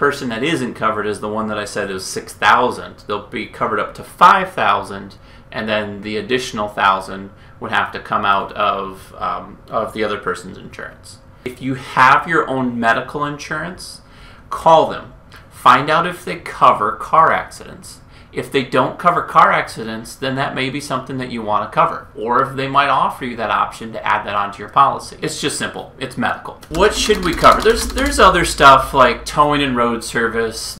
person that isn't covered is the one that I said is 6000 They'll be covered up to 5000 and then the additional 1000 would have to come out of, um, of the other person's insurance. If you have your own medical insurance, call them. Find out if they cover car accidents. If they don't cover car accidents, then that may be something that you want to cover. Or if they might offer you that option to add that onto your policy. It's just simple. It's medical. What should we cover? There's there's other stuff like towing and road service,